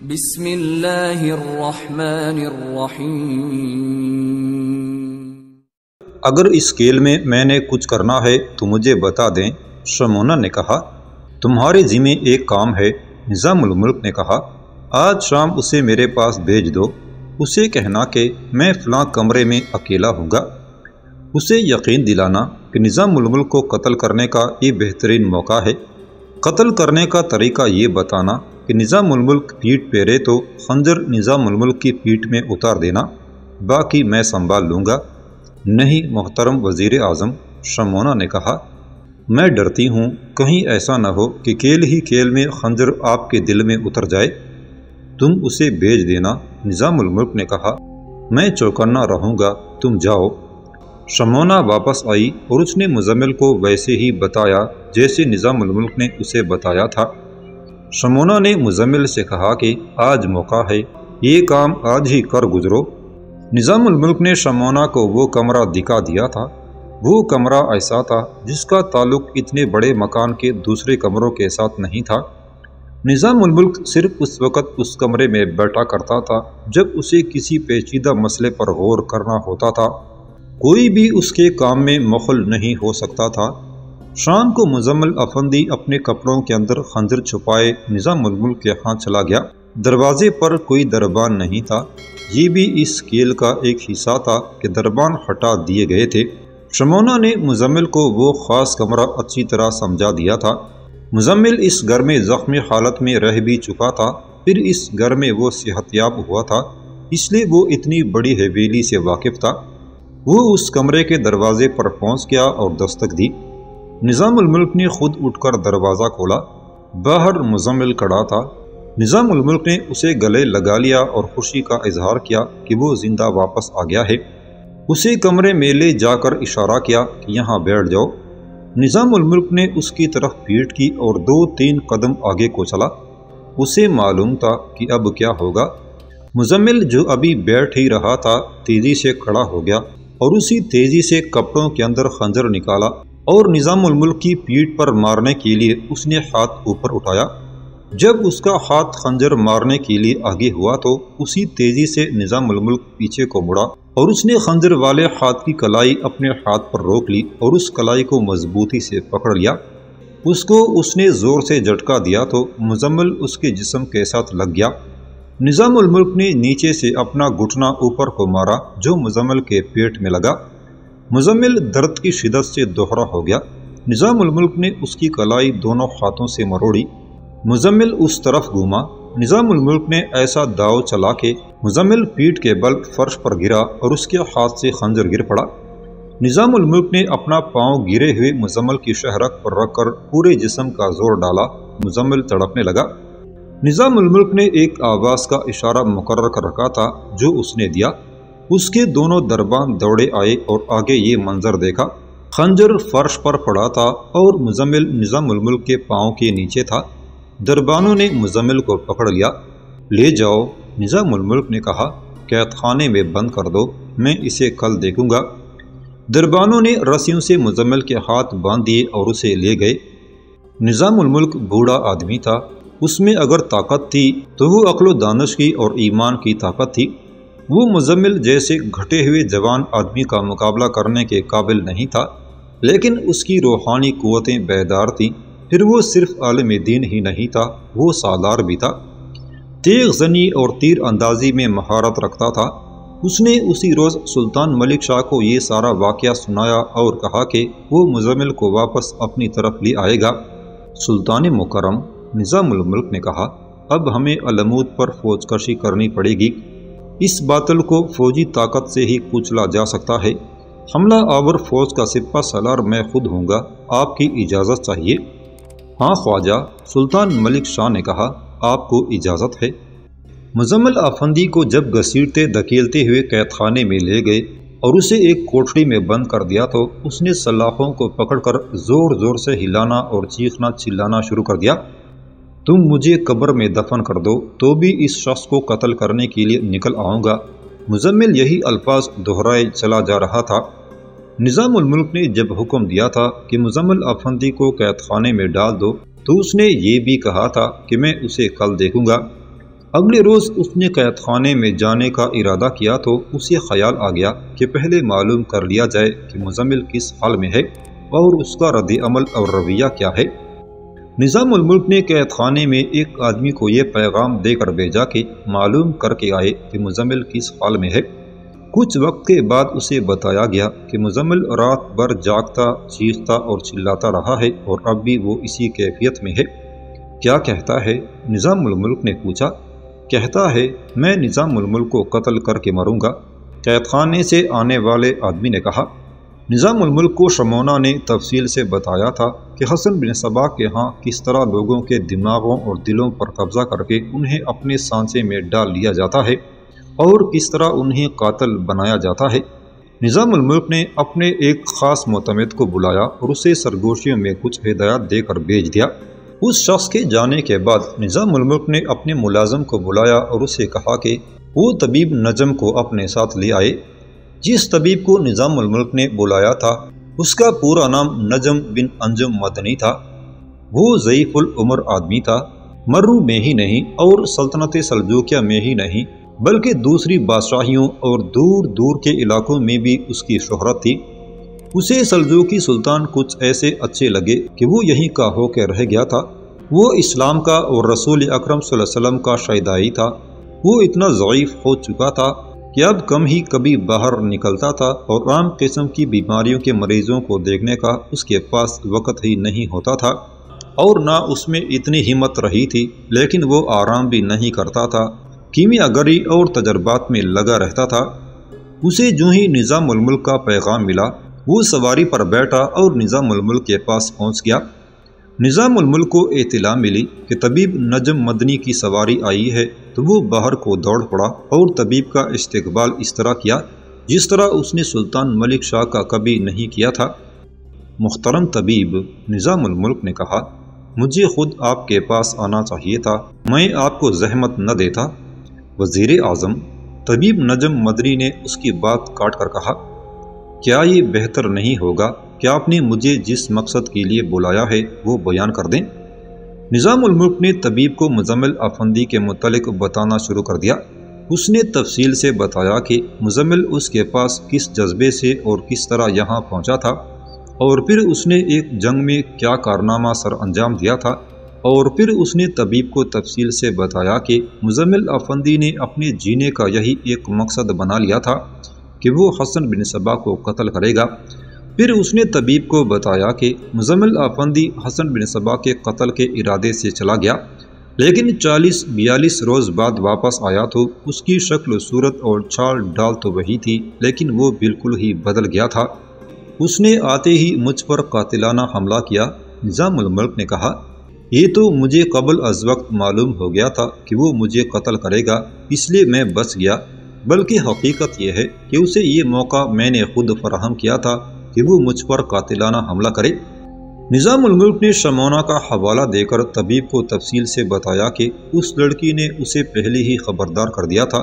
बिस्मिल्लाहिर्रहमानिर्रहीम। अगर इस खेल में मैंने कुछ करना है तो मुझे बता दें, शमोना ने कहा, तुम्हारे जिम्मे एक काम है, निज़ामुल मुल्क ने कहा, आज शाम उसे मेरे पास भेज दो। उसे कहना कि मैं फ़लाँ कमरे में अकेला होगा उसे यकीन दिलाना कि निज़ामुल मुल्क को कत्ल करने का ये बेहतरीन मौका है। कत्ल करने का तरीका ये बताना कि निज़ामुल मुल्क पीठ पेरे तो खंजर निज़ामुल मुल्क की पीठ में उतार देना, बाकी मैं संभाल लूँगा। नहीं, मोहतरम वज़ीर अजम शमोना ने कहा, मैं डरती हूँ, कहीं ऐसा न हो कि खेल ही खेल में खंजर आपके दिल में उतर जाए। तुम उसे भेज देना, निज़ामुल मुल्क ने कहा, मैं चौकन्ना रहूँगा, तुम जाओ। शमोना वापस आई और उसने मुजम्मिल को वैसे ही बताया जैसे निज़ामुल मुल्क ने उसे बताया था। शमोना ने मुजम्मिल से कहा कि आज मौका है, ये काम आज ही कर गुजरो। निज़ामुल मुल्क ने शमोना को वो कमरा दिखा दिया था। वो कमरा ऐसा था जिसका ताल्लुक इतने बड़े मकान के दूसरे कमरों के साथ नहीं था। निज़ामुल मुल्क सिर्फ़ उस वक़्त उस कमरे में बैठा करता था, जब उसे किसी पेचीदा मसले पर गौर करना होता था। कोई भी उसके काम में मखल नहीं हो सकता था। शाम को मुजम्मल अफंदी अपने कपड़ों के अंदर खंजर छुपाए निज़ामुल मुल्क के यहाँ चला गया। दरवाजे पर कोई दरबान नहीं था। ये भी इस खेल का एक हिस्सा था कि दरबान हटा दिए गए थे। शमोना ने मुजम्मिल को वो ख़ास कमरा अच्छी तरह समझा दिया था। मुजम्मिल इस घर में ज़ख्मी हालत में रह भी चुका था। फिर इस घर में वो सेहतियाब हुआ था। इसलिए वो इतनी बड़ी हवेली से वाकिफ़ था। वो उस कमरे के दरवाजे पर पहुँच गया और दस्तक दी। निज़ामुल मुल्क ने खुद उठकर दरवाज़ा खोला, बाहर मुजम्मिल खड़ा था। निज़ामुल मुल्क ने उसे गले लगा लिया और खुशी का इजहार किया कि वो ज़िंदा वापस आ गया है। उसे कमरे में ले जाकर इशारा किया कि यहाँ बैठ जाओ। निज़ामुल मुल्क ने उसकी तरफ़ पीट की और दो तीन कदम आगे को चला। उसे मालूम था कि अब क्या होगा। मुजम्मिल जो अभी बैठ ही रहा था, तेज़ी से खड़ा हो गया और उसी तेज़ी से कपड़ों के अंदर खंजर निकाला। और निज़ामुल मुल्क की पीठ पर मारने के लिए उसने हाथ ऊपर उठाया। जब उसका हाथ खंजर मारने के लिए आगे हुआ तो उसी तेज़ी से निज़ामुल मुल्क पीछे को मुड़ा और उसने खंजर वाले हाथ की कलाई अपने हाथ पर रोक ली और उस कलाई को मजबूती से पकड़ लिया। उसको उसने ज़ोर से झटका दिया तो मुजम्मल उसके जिस्म के साथ लग गया। निज़ामुल मुल्क ने नीचे से अपना घुटना ऊपर को मारा, जो मुजम्मल के पेट में लगा। मुजम्मिल दर्द की शिदत से दोहरा हो गया। मुल्क ने उसकी कलाई दोनों हाथों से मरोड़ी। मुजम्मिल उस तरफ़ घूमा। मुल्क ने ऐसा दाव चला के मुजम्मिल पीठ के बल फर्श पर गिरा और उसके हाथ से खंजर गिर पड़ा। मुल्क ने अपना पाँव गिरे हुए मुजम्मल की शहरक पर रखकर पूरे जिसम का ज़ोर डाला। मुजम्मिल तड़पने लगा। मुल्क ने एक आवाज़ का इशारा मुकर कर रखा था, जो उसने दिया। उसके दोनों दरबान दौड़े आए और आगे ये मंजर देखा। खंजर फर्श पर पड़ा था और मुजम्मिल निज़ामुल मुल्क के पाँव के नीचे था। दरबानों ने मुजम्मिल को पकड़ लिया। ले जाओ निज़ामुल मुल्क ने कहा, कैद खाने में बंद कर दो, मैं इसे कल देखूँगा। दरबानों ने रस्सियों से मुजम्मिल के हाथ बाँध दिए और उसे ले गए। निज़ामुल मुल्क बूढ़ा आदमी था। उसमें अगर ताकत थी तो वो अक्ल दानश की और ईमान की ताकत थी। वो मुजम्मिल जैसे घटे हुए जवान आदमी का मुकाबला करने के काबिल नहीं था, लेकिन उसकी रूहानी क़वतें बेदार थीं। फिर वो सिर्फ़ आलम दीन ही नहीं था, वो सालार भी था। तेग जनी और तीर अंदाजी में महारत रखता था। उसने उसी रोज़ सुल्तान मलिक शाह को ये सारा वाक़ सुनाया और कहा कि वो मुजम्मिल को वापस अपनी तरफ़ ले आएगा। सुल्तान मुकरम निज़ामुल मुल्क ने कहा, अब हमें अलमूद पर फौजकशी करनी पड़ेगी। इस बातल को फौजी ताकत से ही कुचला जा सकता है। हमला आवर फौज का सिपा सलार मैं खुद हूँगा आपकी इजाज़त चाहिए। हाँ ख्वाजा, सुल्तान मलिक शाह ने कहा, आपको इजाज़त है। मुजम्मल आफंदी को जब घसीटते, धकेलते हुए कैद खाने में ले गए और उसे एक कोठड़ी में बंद कर दिया तो उसने सलाखों को पकड़कर ज़ोर ज़ोर से हिलाना और चीखना चिल्लाना शुरू कर दिया। तुम मुझे कब्र में दफन कर दो तो भी इस शख्स को कत्ल करने के लिए निकल आऊँगा। मुजम्मिल यही अल्फाज दोहराए चला जा रहा था। निज़ामुल मुल्क ने जब हुक्म दिया था कि मुजम्मल अफंदी को कैद खाने में डाल दो तो उसने ये भी कहा था कि मैं उसे कल देखूँगा। अगले रोज़ उसने कैद खाने में जाने का इरादा किया तो उसे ख्याल आ गया कि पहले मालूम कर लिया जाए कि मुजम्मिल किस हाल में है और उसका रद्द अमल और रवैया क्या है। निज़ामुल्मुल्क ने कैद खाने में एक आदमी को यह पैगाम देकर भेजा कि मालूम करके आए कि मुजम्मिल किस हाल में है। कुछ वक्त के बाद उसे बताया गया कि मुजम्मिल रात भर जागता, चीखता और चिल्लाता रहा है और अब भी वो इसी कैफियत में है। क्या कहता है? निज़ामुल्मुल्क ने पूछा। कहता है, मैं निज़ामुल्मुल्क को कत्ल करके मरूँगा। कैद खाने से आने वाले आदमी ने कहा। निज़ामुल्मुल्क को शमोना ने तफसील से बताया था कि हसन बिन सबा के यहाँ किस तरह लोगों के दिमागों और दिलों पर कब्जा करके उन्हें अपने सांचे में डाल लिया जाता है और किस तरह उन्हें कातल बनाया जाता है। निज़ामुल्मुल्क ने अपने एक ख़ास मोतमद को बुलाया और उसे सरगोशियों में कुछ हिदायत देकर भेज दिया। उस शख्स के जाने के बाद निज़ामुल्मुल्क ने अपने मुलाजम को बुलाया और उसे कहा कि वो तबीब नजम को अपने साथ ले आए। जिस तबीब को निज़ामुल्मुल्क ने बुलाया था उसका पूरा नाम नजम बिन अंजुम मदनी था। वो ज़यीफ़ुल उमर आदमी था। मर्रू में ही नहीं और सल्तनत सलजूकिया में ही नहीं, बल्कि दूसरी बादशाहियों और दूर दूर के इलाकों में भी उसकी शोहरत थी। उसे सलजूकी सुल्तान कुछ ऐसे अच्छे लगे कि वो यहीं का होकर रह गया था। वो इस्लाम का और रसूल अकरम का शैदाई था। वो इतना ज़यीफ़ हो चुका था कि अब कम ही कभी बाहर निकलता था और आम किस्म की बीमारियों के मरीजों को देखने का उसके पास वक़्त ही नहीं होता था और ना उसमें इतनी हिम्मत रही थी, लेकिन वो आराम भी नहीं करता था। कीमियागरी और तजर्बात में लगा रहता था। उसे जो ही निज़ामुल्मुल्क का पैगाम मिला, वो सवारी पर बैठा और निज़ामुल्मुल्क के पास पहुँच गया। निज़ामुल्मुल्क को इतला मिली कि तबीब नजम मदनी की सवारी आई है तो वो बाहर को दौड़ पड़ा और तबीब का इस्तकबाल इस तरह किया, जिस तरह उसने सुल्तान मलिक शाह का कभी नहीं किया था। मुख्तरम तबीब निज़ामुल्मुल्क ने कहा, मुझे खुद आपके पास आना चाहिए था, मैं आपको जहमत न देता। वज़ीर आज़म, तबीब नजम मदनी ने उसकी बात काट कर कहा, क्या ये बेहतर नहीं होगा कि आपने मुझे जिस मकसद के लिए बुलाया है, वो बयान कर दें? निज़ामुल्मुल्क ने तबीब को मुजम्मिल अफंदी के मुतलक बताना शुरू कर दिया। उसने तफसील से बताया कि मुजम्मिल उसके पास किस जज्बे से और किस तरह यहाँ पहुँचा था और फिर उसने एक जंग में क्या कारनामा सर अंजाम दिया था और फिर उसने तबीब को तफसील से बताया कि मुजम्मिल अफंदी ने अपने जीने का यही एक मकसद बना लिया था कि वो हसन बिन सबा को कत्ल करेगा। फिर उसने तबीब को बताया कि मुजम्मिल अफंदी हसन बिन सबा के कत्ल के इरादे से चला गया, लेकिन चालीस बयालीस रोज़ बाद वापस आया तो उसकी शक्ल, सूरत और छाल डाल तो वही थी, लेकिन वो बिल्कुल ही बदल गया था। उसने आते ही मुझ पर कातिलाना हमला किया। निज़ामुल मुल्क ने कहा, ये तो मुझे कबल अज वक्त मालूम हो गया था कि वो मुझे कत्ल करेगा, इसलिए मैं बच गया। बल्कि हकीकत यह है कि उसे ये मौका मैंने खुद फराहम किया था कि वो मुझ पर कातिलाना हमला करे। निज़ामुल्मुल्क ने शमोना का हवाला देकर तबीब को तफसील से बताया कि उस लड़की ने उसे पहले ही खबरदार कर दिया था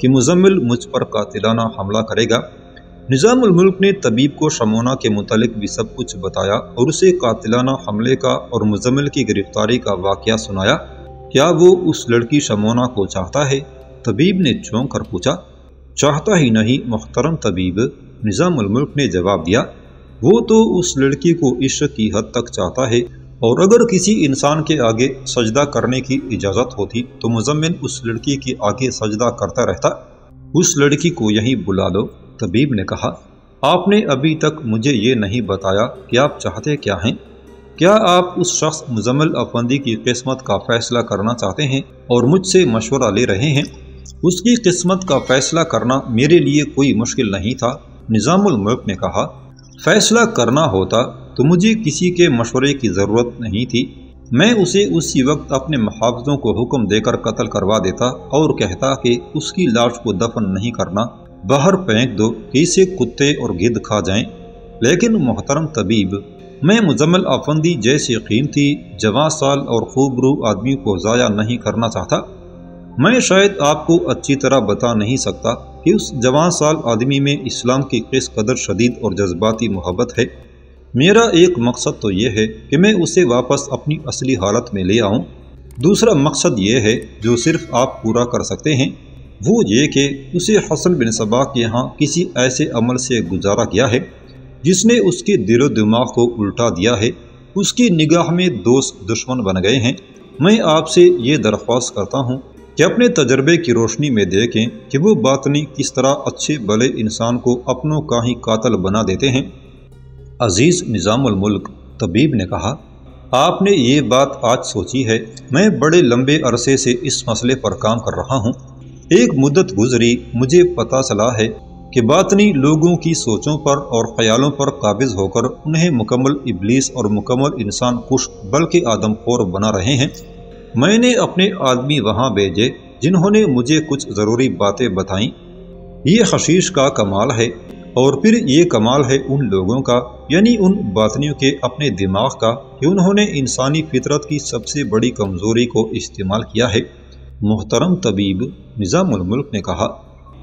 कि मुजम्मिल मुझ पर कातिलाना हमला करेगा। निज़ामुल्मुल्क ने तबीब को शमोना के मुतलिक भी सब कुछ बताया और उसे कातिलाना हमले का और मुजम्मिल की गिरफ्तारी का वाक़ सुनाया। क्या वो उस लड़की शमोना को चाहता है? तबीब ने चौंक कर पूछा। चाहता ही नहीं, मोहतरम तबीब। निज़ामुल्मुल्क ने जवाब दिया, वो तो उस लड़की को इश्क की हद तक चाहता है और अगर किसी इंसान के आगे सजदा करने की इजाज़त होती तो मुजम्मिन उस लड़की के आगे सजदा करता रहता। उस लड़की को यहीं बुला लो, तबीब ने कहा। आपने अभी तक मुझे ये नहीं बताया कि आप चाहते क्या हैं। क्या आप उस शख्स मुजम्मल अफंदी की किस्मत का फैसला करना चाहते हैं और मुझसे मशवरा ले रहे हैं? उसकी किस्मत का फैसला करना मेरे लिए कोई मुश्किल नहीं था। निज़ामुल मुल्क ने कहा, फैसला करना होता तो मुझे किसी के मशवरे की ज़रूरत नहीं थी। मैं उसे उसी वक्त अपने मुहावजों को हुक्म देकर कत्ल करवा देता और कहता कि उसकी लाश को दफन नहीं करना। बाहर फेंक दो कि इसे कुत्ते और गिद्ध खा जाएँ। लेकिन मोहतरम तबीब, मैं मुजम्मल आफंदी जैसे कीमती, जवा साल और खूबरू आदमी को ज़ाया नहीं करना चाहता। मैं शायद आपको अच्छी तरह बता नहीं सकता। कि उस जवान साल आदमी में इस्लाम की किस कदर, शदीद और जज्बाती मोहब्बत है। मेरा एक मकसद तो यह है कि मैं उसे वापस अपनी असली हालत में ले आऊँ। दूसरा मकसद ये है, जो सिर्फ़ आप पूरा कर सकते हैं, वो ये कि उसे हसन बिन सबा के यहाँ किसी ऐसे अमल से गुजारा किया है, जिसने उसके दिलो दिमाग को उल्टा दिया है। उसकी निगाह में दोस्त दुश्मन बन गए हैं। मैं आपसे ये दरख्वास्त करता हूँ कि अपने तजर्बे की रोशनी में देखें कि वो बातनी किस तरह अच्छे, भले इंसान को अपनों का ही कातल बना देते हैं। अज़ीज़ निज़ामुल मुल्क तबीब ने कहा, आपने ये बात आज सोची है। मैं बड़े लंबे अरसे से इस मसले पर काम कर रहा हूँ। एक मुद्दत गुजरी, मुझे पता चला है कि बातनी लोगों की सोचों पर और ख्यालों पर काबिज होकर उन्हें मुकम्मल इबलीस और मुकम्मल इंसान कुश बल्कि आदमखोर बना रहे हैं। मैंने अपने आदमी वहाँ भेजे, जिन्होंने मुझे कुछ ज़रूरी बातें बताईं। ये हशीश का कमाल है, और फिर ये कमाल है उन लोगों का, यानी उन बातनियों के अपने दिमाग का, कि उन्होंने इंसानी फितरत की सबसे बड़ी कमज़ोरी को इस्तेमाल किया है। मोहतरम तबीब निज़ामुल्क ने कहा,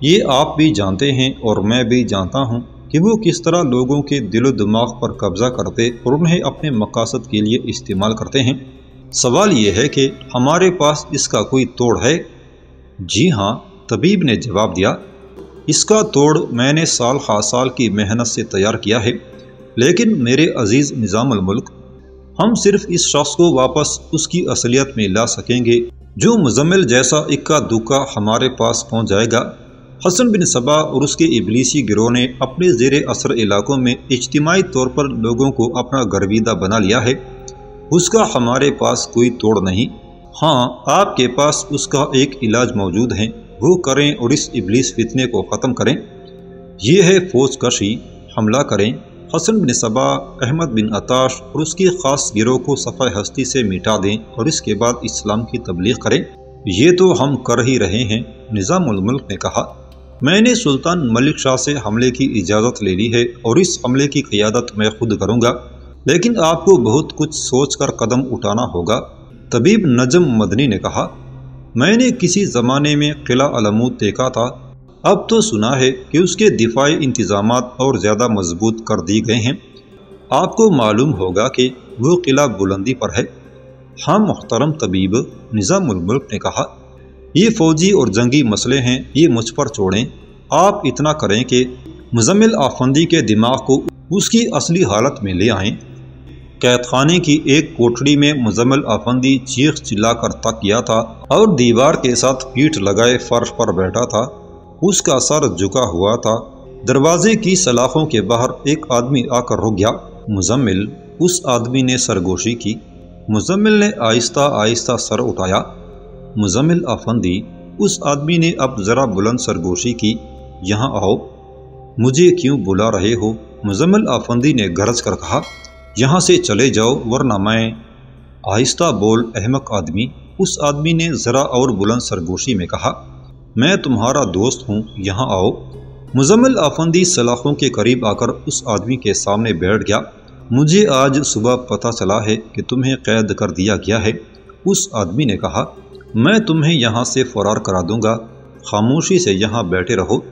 ये आप भी जानते हैं, और मैं भी जानता हूँ, कि वो किस तरह लोगों के दिलो दिमाग पर कब्ज़ा करते और उन्हें अपने मकासद के लिए इस्तेमाल करते हैं। सवाल ये है कि हमारे पास इसका कोई तोड़ है? जी हाँ तबीब ने जवाब दिया। इसका तोड़ मैंने साल खा साल की मेहनत से तैयार किया है, लेकिन मेरे अज़ीज़ निज़ामुल्क हम सिर्फ़ इस शख्स को वापस उसकी असलियत में ला सकेंगे, जो मुजम्मिल जैसा इक्का दुक्का हमारे पास पहुँच जाएगा। हसन बिन सबा और उसके इबलीसी गिरोह ने अपने जेर असर इलाकों में इज्तमाही तौर पर लोगों को अपना गर्विदा बना लिया है। उसका हमारे पास कोई तोड़ नहीं। हाँ आपके पास उसका एक इलाज मौजूद है। वो करें और इस इबलीस फितने को ख़त्म करें। ये है फौज कशी हमला करें। हसन बिन सबा, अहमद बिन अताश और उसकी ख़ास गिरोह को सफ़ा हस्ती से मिटा दें और इसके बाद इस्लाम की तबलीग करें। ये तो हम कर ही रहे हैं निज़ामुल्क ने कहा। मैंने सुल्तान मलिक शाह से हमले की इजाज़त ले ली है और इस हमले की क़ियादत मैं खुद करूँगा। लेकिन आपको बहुत कुछ सोचकर कदम उठाना होगा। तबीब नजम मदनी ने कहा, मैंने किसी ज़माने में किला अलमूद देखा था। अब तो सुना है कि उसके दिफाई इंतज़ाम और ज़्यादा मज़बूत कर दिए गए हैं। आपको मालूम होगा कि वो किला बुलंदी पर है। हाँ मोहतरम तबीब निज़ामुल्क ने कहा, ये फ़ौजी और जंगी मसले हैं, ये मुझ पर छोड़ें आप इतना करें कि मुजम्मिल आफंदी के दिमाग को उसकी असली हालत में ले आएँ। कैद खाने की एक कोठड़ी में मुजम्मल आफंदी चीख चिल्लाकर तक गया था और दीवार के साथ पीठ लगाए फर्श पर बैठा था। उसका सर झुका हुआ था। दरवाजे की सलाखों के बाहर एक आदमी आकर रुक गया। मुजम्मिल, उस आदमी ने सरगोशी की। मुजम्मिल ने आहिस्ता आहिस्ता सर उठाया। मुजम्मिल आफंदी, उस आदमी ने अब ज़रा बुलंद सरगोशी की। यहाँ आओ। मुझे क्यों बुला रहे हो? मुजम्मिल आफंदी ने गरज कर कहा। यहाँ से चले जाओ, वरना मैं आहिस्ता बोल, अहमक आदमी। उस आदमी ने ज़रा और बुलंद सरगोशी में कहा, मैं तुम्हारा दोस्त हूँ, यहाँ आओ। मुजम्मिल आफंदी सलाखों के करीब आकर उस आदमी के सामने बैठ गया। मुझे आज सुबह पता चला है कि तुम्हें कैद कर दिया गया है। उस आदमी ने कहा, मैं तुम्हें यहाँ से फरार करा दूँगा। खामोशी से यहाँ बैठे रहो।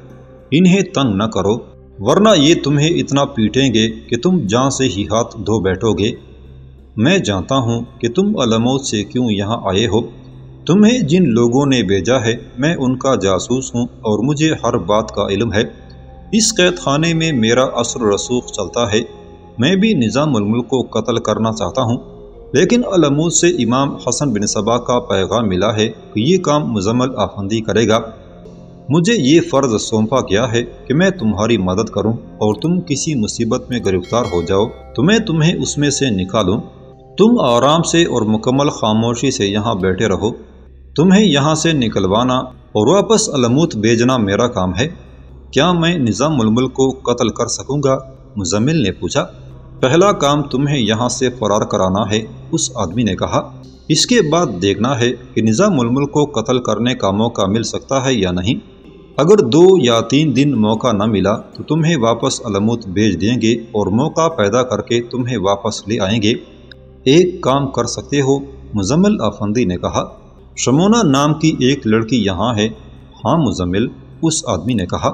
इन्हें तंग न करो। वरना ये तुम्हें इतना पीटेंगे कि तुम जहाँ से ही हाथ धो बैठोगे। मैं जानता हूँ कि तुम अलमौत से क्यों यहाँ आए हो। तुम्हें जिन लोगों ने भेजा है, मैं उनका जासूस हूँ और मुझे हर बात का इल्म है। इस कैद खाने में मेरा असर रसूख चलता है। मैं भी निज़ामुल्क को कत्ल करना चाहता हूँ। लेकिन अलमूद से इमाम हसन बिन सबा का पैगाम मिला है कि ये काम मुजम्मल आफंदी करेगा। मुझे ये फ़र्ज़ सौंपा गया है कि मैं तुम्हारी मदद करूँ और तुम किसी मुसीबत में गिरफ़्तार हो जाओ। तो मैं तुम्हें उसमें से निकालूं। तुम आराम से और मुकम्मल खामोशी से यहाँ बैठे रहो। तुम्हें यहाँ से निकलवाना और वापस अलमूत भेजना मेरा काम है। क्या मैं निज़ाम को कत्ल कर सकूँगा? मुजम्मिल ने पूछा। पहला काम तुम्हें यहाँ से फरार कराना है, उस आदमी ने कहा। इसके बाद देखना है कि निज़ाम मुलमुल को कत्ल करने का मौका मिल सकता है या नहीं। अगर दो या तीन दिन मौका न मिला तो तुम्हें वापस अलमूत भेज देंगे और मौका पैदा करके तुम्हें वापस ले आएँगे। एक काम कर सकते हो, मुजम्मिल आफंदी ने कहा। शमोना नाम की एक लड़की यहाँ है। हाँ मुजम्मिल, उस आदमी ने कहा।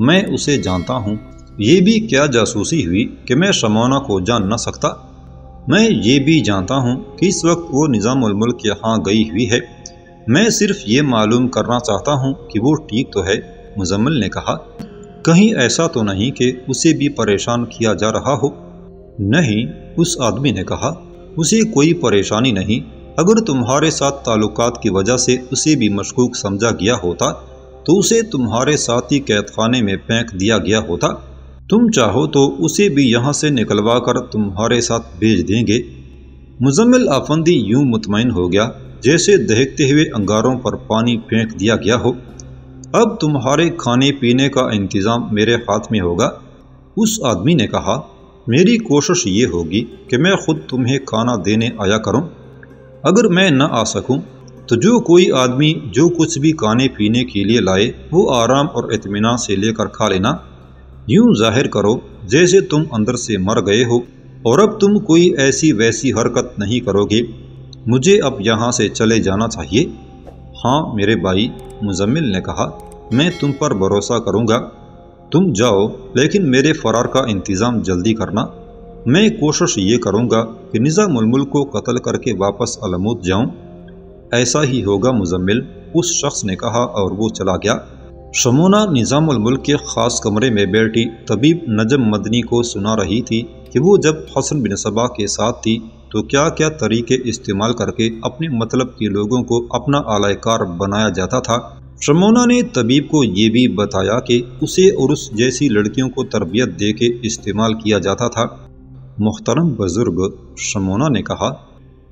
मैं उसे जानता हूँ। ये भी क्या जासूसी हुई कि मैं शमोना को जान न सकता? मैं ये भी जानता हूँ कि इस वक्त वो निज़ामुल मुल्क के यहाँ गई हुई है। मैं सिर्फ़ ये मालूम करना चाहता हूँ कि वो ठीक तो है, मुजम्मिल ने कहा। कहीं ऐसा तो नहीं कि उसे भी परेशान किया जा रहा हो। नहीं, उस आदमी ने कहा, उसे कोई परेशानी नहीं। अगर तुम्हारे साथ ताल्लुकात की वजह से उसे भी मशकूक समझा गया होता तो उसे तुम्हारे साथ ही कैद खाने में फेंक दिया गया होता। तुम चाहो तो उसे भी यहाँ से निकलवा कर तुम्हारे साथ भेज देंगे। मुजम्मिल आफंदी यूँ मुतमिन हो गया जैसे दहकते हुए अंगारों पर पानी फेंक दिया गया हो अब तुम्हारे खाने पीने का इंतज़ाम मेरे हाथ में होगा। उस आदमी ने कहा मेरी कोशिश ये होगी कि मैं खुद तुम्हें खाना देने आया करूँ। अगर मैं न आ सकूँ, तो जो कोई आदमी जो कुछ भी खाने पीने के लिए लाए वो आराम और इतमान से लेकर खा लेना। यूँ ज़ाहिर करो जैसे तुम अंदर से मर गए हो और अब तुम कोई ऐसी वैसी हरकत नहीं करोगे। मुझे अब यहाँ से चले जाना चाहिए। हाँ मेरे भाई, मुजम्मिल ने कहा, मैं तुम पर भरोसा करूँगा। तुम जाओ, लेकिन मेरे फरार का इंतज़ाम जल्दी करना। मैं कोशिश ये करूँगा कि निज़ामुल को कत्ल करके वापस अलमूद जाऊँ। ऐसा ही होगा, मुजम्मिल, उस शख्स ने कहा और वो चला गया। शमोना निज़ामुल के ख़ास कमरे में बैठी तबीब नजम मदनी को सुना रही थी कि वो जब हसन बिन सबा के साथ थी तो क्या क्या तरीके इस्तेमाल करके अपने मतलब के लोगों को अपना आलायकार बनाया जाता था? शमोना ने तबीब को ये भी बताया कि उसे और उस जैसी लड़कियों को तरबियत दे के इस्तेमाल किया जाता था। मुख्तरम बुज़ुर्ग शमोना ने कहा,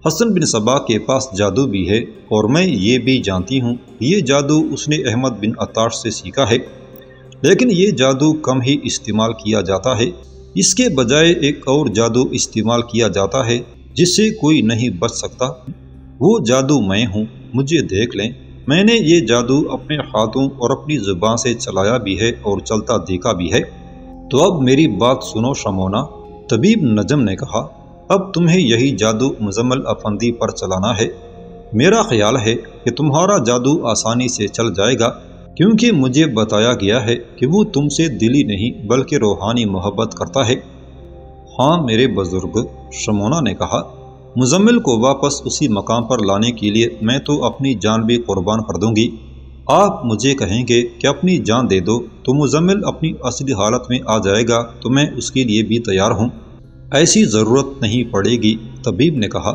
हसन बिन सबा के पास जादू भी है और मैं ये भी जानती हूँ, ये जादू उसने अहमद बिन अताश से सीखा है। लेकिन ये जादू कम ही इस्तेमाल किया जाता है। इसके बजाय एक और जादू इस्तेमाल किया जाता है जिससे कोई नहीं बच सकता। वो जादू मैं हूँ, मुझे देख लें। मैंने ये जादू अपने हाथों और अपनी ज़ुबान से चलाया भी है और चलता देखा भी है। तो अब मेरी बात सुनो शमोना। तबीब नजम ने कहा, अब तुम्हें यही जादू मुजम्मल अफंदी पर चलाना है। मेरा ख्याल है कि तुम्हारा जादू आसानी से चल जाएगा, क्योंकि मुझे बताया गया है कि वो तुमसे दिली नहीं, बल्कि रूहानी मोहब्बत करता है। हाँ मेरे बुज़ुर्ग शमोना ने कहा, मुजम्मिल को वापस उसी मकाम पर लाने के लिए मैं तो अपनी जान भी कुर्बान कर दूँगी। आप मुझे कहेंगे कि अपनी जान दे दो तो मुजम्मिल अपनी असली हालत में आ जाएगा तो मैं उसके लिए भी तैयार हूँ। ऐसी ज़रूरत नहीं पड़ेगी, तबीब ने कहा।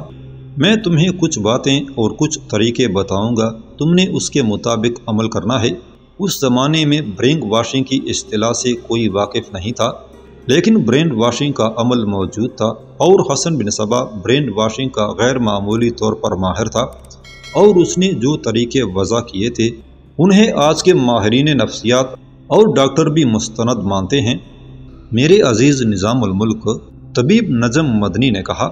मैं तुम्हें कुछ बातें और कुछ तरीके बताऊँगा। तुमने उसके मुताबिक अमल करना है। उस ज़माने में ब्रेंग वाशिंग की अतलाह से कोई वाकिफ़ नहीं था। लेकिन ब्रेन वाशिंग का अमल मौजूद था और हसन बिन सबा ब्रेन वाशिंग का गैर मामूली तौर पर माहिर था और उसने जो तरीके वज़ा किए थे, उन्हें आज के माहरीन नफ्सियात और डॉक्टर भी मुस्तंद मानते हैं। मेरे अज़ीज़ निज़ामुल्क तबीब नजम मदनी ने कहा,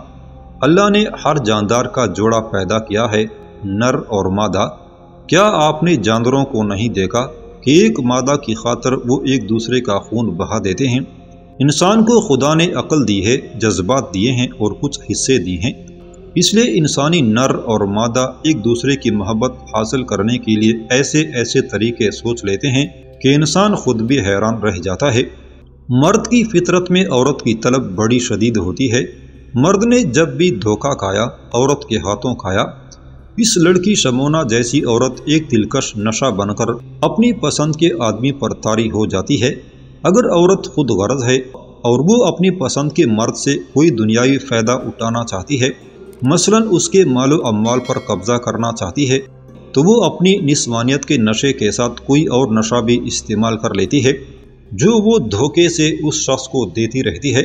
अल्लाह ने हर जानदार का जोड़ा पैदा किया है, नर और मादा। क्या आपने जानवरों को नहीं देखा कि एक मादा की खातर वो एक दूसरे का खून बहा देते हैं? इंसान को खुदा ने अकल दी है, जज्बात दिए हैं और कुछ हिस्से दिए हैं। इसलिए इंसानी नर और मादा एक दूसरे की मोहब्बत हासिल करने के लिए ऐसे ऐसे तरीके सोच लेते हैं कि इंसान खुद भी हैरान रह जाता है। मर्द की फितरत में औरत की तलब बड़ी शदीद होती है। मर्द ने जब भी धोखा खाया, औरत के हाथों खाया। इस लड़की शमोना जैसी औरत एक दिलकश नशा बनकर अपनी पसंद के आदमी पर तारी हो जाती है। अगर औरत खुद गर्ज है और वो अपनी पसंद के मर्द से कोई दुनियावी फ़ायदा उठाना चाहती है, मसलन उसके मालो अमाल पर कब्ज़ा करना चाहती है तो वो अपनी निस्वानियत के नशे के साथ कोई और नशा भी इस्तेमाल कर लेती है, जो वो धोखे से उस शख्स को देती रहती है।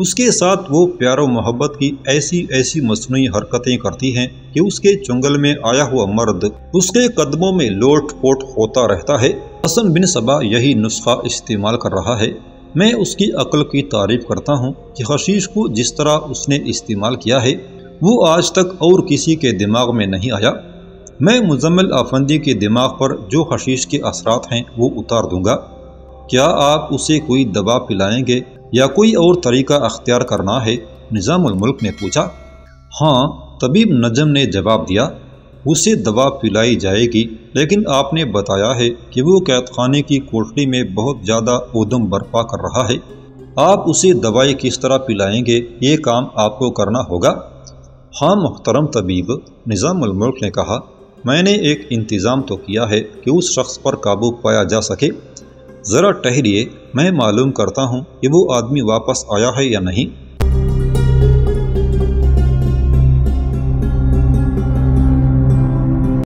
उसके साथ वो प्यारो मोहब्बत की ऐसी ऐसी मसनू हरकतें करती हैं कि उसके चुंगल में आया हुआ मर्द उसके कदमों में लोट पोट होता रहता है। हसन बिन सबा यही नुस्खा इस्तेमाल कर रहा है। मैं उसकी अक्ल की तारीफ़ करता हूँ कि हशीश को जिस तरह उसने इस्तेमाल किया है, वो आज तक और किसी के दिमाग में नहीं आया। मैं मुजम्मिल आफंदी के दिमाग पर जो हशीश के असरात हैं, वो उतार दूँगा। क्या आप उसे कोई दवा पिलाएँगे? या कोई और तरीका अख्तियार करना है? निज़ामुल्क ने पूछा हाँ तबीब नजम ने जवाब दिया, उसे दवा पिलाई जाएगी, लेकिन आपने बताया है कि वो कैद खाने की कोठरी में बहुत ज़्यादा उदम बर्पा कर रहा है। आप उसे दवाई किस तरह पिलाएँगे? ये काम आपको करना होगा? हाँ मोहतरम तबीब निज़ामुल्क ने कहा, मैंने एक इंतज़ाम तो किया है कि उस शख्स पर काबू पाया जा सके। ज़रा ठहरिए मैं मालूम करता हूँ कि वो आदमी वापस आया है या नहीं।